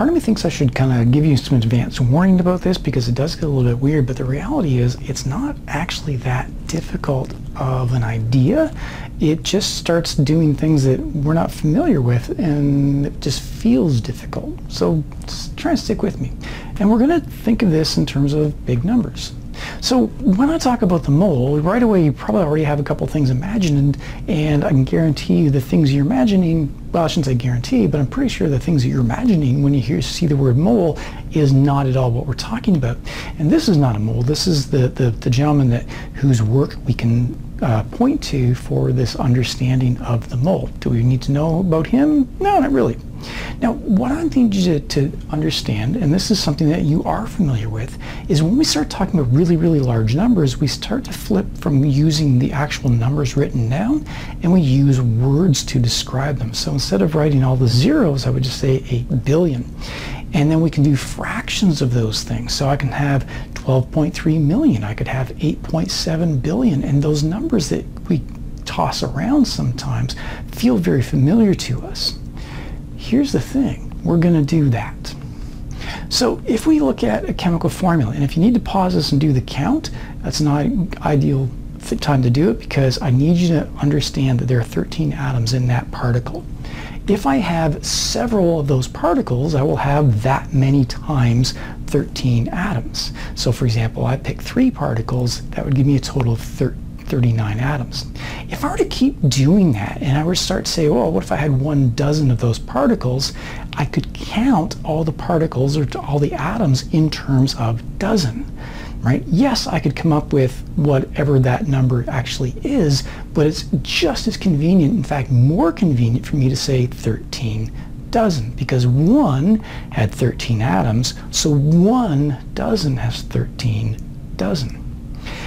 part of me thinks I should kind of give you some advance warning about this because it does get a little bit weird, but the reality is it's not actually that difficult of an idea. It just starts doing things that we're not familiar with and it just feels difficult. So try and stick with me. And we're going to think of this in terms of big numbers. So when I talk about the mole, right away you probably already have a couple things imagined, and I can guarantee you the things you're imagining, well I shouldn't say guarantee, but I'm pretty sure the things that you're imagining when you hear see the word mole is not at all what we're talking about. And this is not a mole, this is the, the, the gentleman that whose work we can uh, point to for this understanding of the mole. Do we need to know about him? No, not really. Now, what I need you to, to, understand, and this is something that you are familiar with, is when we start talking about really, really large numbers, we start to flip from using the actual numbers written down, and we use words to describe them. So instead of writing all the zeros, I would just say a billion. And then we can do fractions of those things. So I can have 12.3 million, I could have 8.7 billion, and those numbers that we toss around sometimes feel very familiar to us. Here's the thing, we're going to do that. So if we look at a chemical formula, and if you need to pause this and do the count, that's not ideal time to do it because I need you to understand that there are 13 atoms in that particle. If I have several of those particles, I will have that many times 13 atoms. So for example, I pick three particles, that would give me a total of 13. 39 atoms. If I were to keep doing that and I were to start to say, well, what if I had one dozen of those particles, I could count all the particles or all the atoms in terms of dozen. Right? Yes, I could come up with whatever that number actually is, but it's just as convenient, in fact, more convenient for me to say 13 dozen because one had 13 atoms, so one dozen has 13 dozen.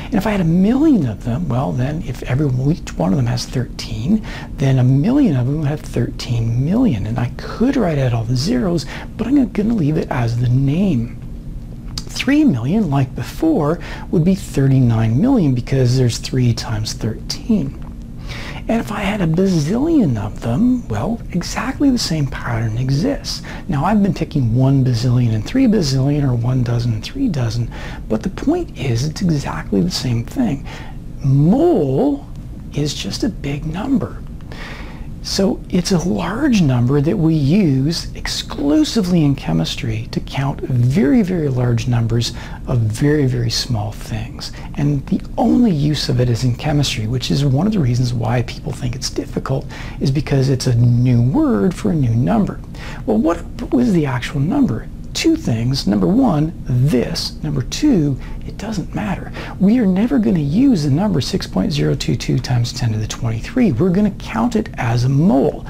And if I had a million of them, well then if every each one of them has 13, then a million of them would have 13 million. And I could write out all the zeros, but I'm going to leave it as the name. 3 million, like before, would be 39 million because there's 3 times 13. And if I had a bazillion of them, well, exactly the same pattern exists. Now, I've been picking one bazillion and three bazillion or one dozen and three dozen, but the point is it's exactly the same thing. Mole is just a big number. So it's a large number that we use exclusively in chemistry to count very, very large numbers of very, very small things. And the only use of it is in chemistry, which is one of the reasons why people think it's difficult, is because it's a new word for a new number. Well, what was the actual number? Two things. Number one, this. Number two, it doesn't matter. We are never going to use the number 6.022 times 10 to the 23. We're going to count it as a mole.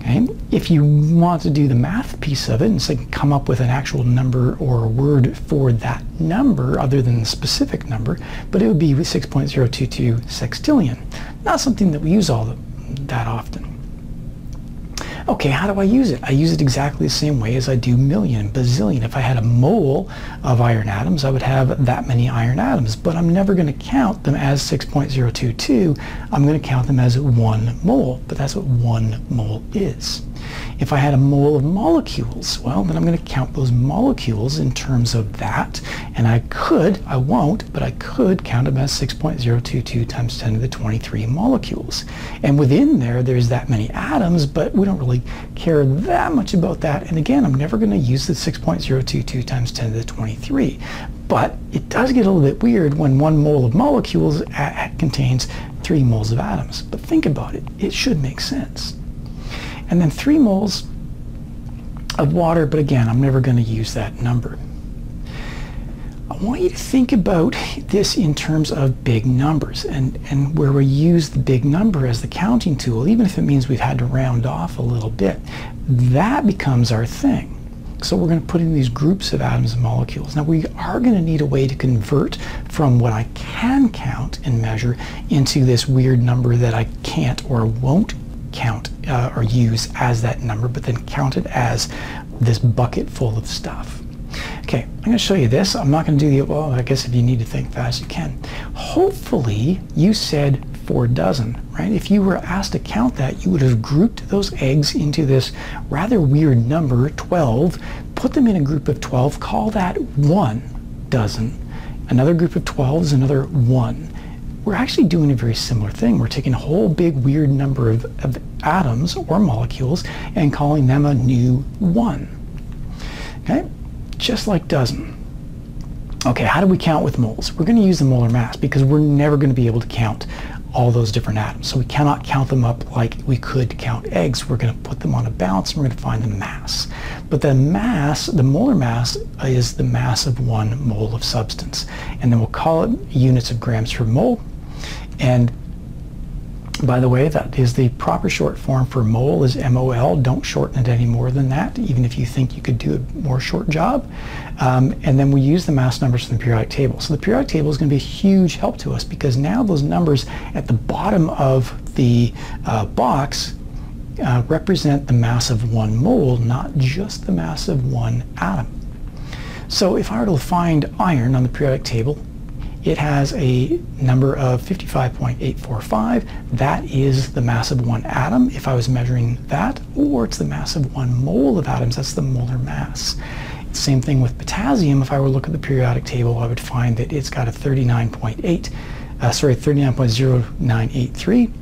Okay? If you want to do the math piece of it and say come up with an actual number or a word for that number other than the specific number, but it would be 6.022 sextillion. Not something that we use all the, that often. Okay, how do I use it? I use it exactly the same way as I do million, bazillion. If I had a mole of iron atoms, I would have that many iron atoms, but I'm never going to count them as 6.022. I'm going to count them as one mole, but that's what one mole is. If I had a mole of molecules, well, then I'm going to count those molecules in terms of that. And I could, I won't, but I could count them as 6.022 times 10 to the 23 molecules. And within there, there's that many atoms, but we don't really care that much about that. And again, I'm never going to use the 6.022 times 10 to the 23. But it does get a little bit weird when one mole of molecules contains three moles of atoms. But think about it. It should make sense and then 3 moles of water, but again, I'm never going to use that number. I want you to think about this in terms of big numbers and, and where we use the big number as the counting tool, even if it means we've had to round off a little bit. That becomes our thing. So we're going to put in these groups of atoms and molecules. Now we are going to need a way to convert from what I can count and measure into this weird number that I can't or won't count uh, or use as that number, but then count it as this bucket full of stuff. Okay, I'm going to show you this. I'm not going to do the, well, I guess if you need to think fast, you can. Hopefully, you said four dozen, right? If you were asked to count that, you would have grouped those eggs into this rather weird number, 12, put them in a group of 12, call that one dozen. Another group of 12 is another one. We're actually doing a very similar thing. We're taking a whole big weird number of, of atoms or molecules and calling them a new one. Okay, just like dozen. Okay, how do we count with moles? We're going to use the molar mass because we're never going to be able to count all those different atoms. So we cannot count them up like we could count eggs. We're going to put them on a balance and we're going to find the mass. But the mass, the molar mass, is the mass of one mole of substance. And then we'll call it units of grams per mole. And by the way, that is the proper short form for mole is MOL. Don't shorten it any more than that, even if you think you could do a more short job. Um, and then we use the mass numbers from the periodic table. So the periodic table is going to be a huge help to us because now those numbers at the bottom of the uh, box uh, represent the mass of one mole, not just the mass of one atom. So if I were to find iron on the periodic table, it has a number of 55.845. That is the mass of one atom if I was measuring that, or it's the mass of one mole of atoms. That's the molar mass. Same thing with potassium. If I were to look at the periodic table, I would find that it's got a 39.8, uh, sorry, 39.0983.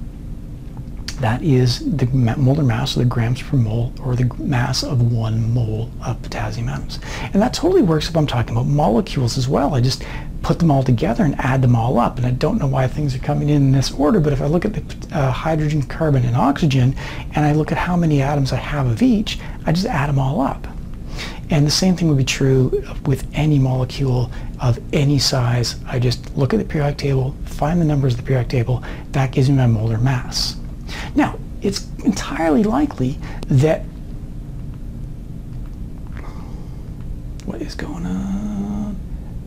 That is the molar mass, or the grams per mole, or the mass of one mole of potassium atoms. And that totally works if I'm talking about molecules as well. I just put them all together and add them all up. And I don't know why things are coming in in this order, but if I look at the uh, hydrogen, carbon, and oxygen, and I look at how many atoms I have of each, I just add them all up. And the same thing would be true with any molecule of any size. I just look at the periodic table, find the numbers of the periodic table, that gives me my molar mass. Now, it's entirely likely that what is going on?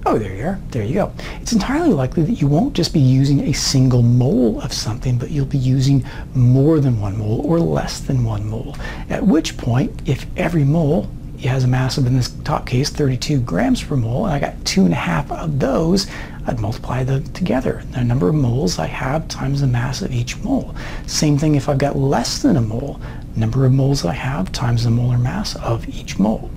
Oh, there you are. There you go. It's entirely likely that you won't just be using a single mole of something, but you'll be using more than one mole or less than one mole. At which point, if every mole has a mass of, in this top case, 32 grams per mole, and I got two and a half of those, I'd multiply them together. The number of moles I have times the mass of each mole. Same thing if I've got less than a mole, number of moles I have times the molar mass of each mole.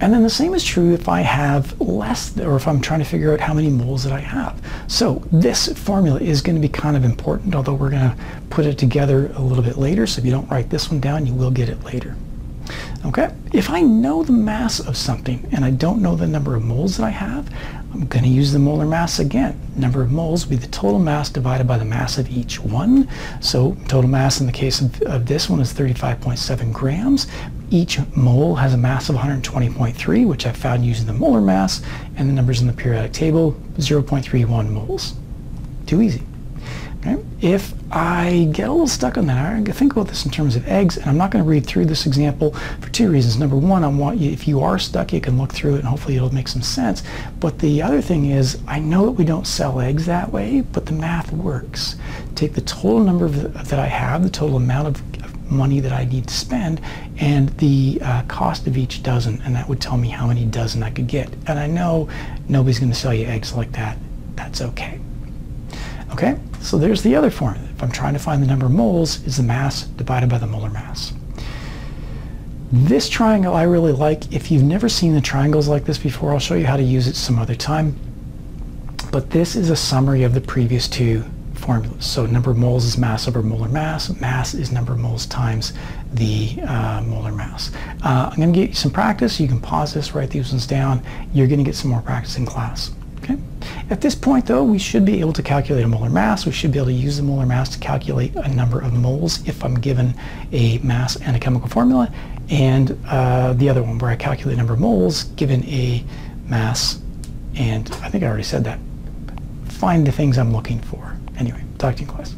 And then the same is true if I have less, or if I'm trying to figure out how many moles that I have. So this formula is going to be kind of important, although we're going to put it together a little bit later. So if you don't write this one down, you will get it later. Okay, if I know the mass of something and I don't know the number of moles that I have, I'm going to use the molar mass again. Number of moles will be the total mass divided by the mass of each one. So total mass in the case of, of this one is 35.7 grams. Each mole has a mass of 120.3, which I found using the molar mass, and the numbers in the periodic table, 0.31 moles. Too easy. If I get a little stuck on that, I think about this in terms of eggs, and I'm not going to read through this example for two reasons. Number one, I want you, if you are stuck, you can look through it and hopefully it'll make some sense. But the other thing is, I know that we don't sell eggs that way, but the math works. Take the total number of, that I have, the total amount of money that I need to spend, and the uh, cost of each dozen, and that would tell me how many dozen I could get. And I know nobody's going to sell you eggs like that. That's okay. Okay, so there's the other formula. If I'm trying to find the number of moles, is the mass divided by the molar mass. This triangle I really like. If you've never seen the triangles like this before, I'll show you how to use it some other time. But this is a summary of the previous two formulas. So number of moles is mass over molar mass. Mass is number of moles times the uh, molar mass. Uh, I'm going to get you some practice. You can pause this, write these ones down. You're going to get some more practice in class. Okay. At this point, though, we should be able to calculate a molar mass. We should be able to use the molar mass to calculate a number of moles if I'm given a mass and a chemical formula, and uh, the other one where I calculate a number of moles given a mass, and I think I already said that. Find the things I'm looking for. Anyway, talk to you in class.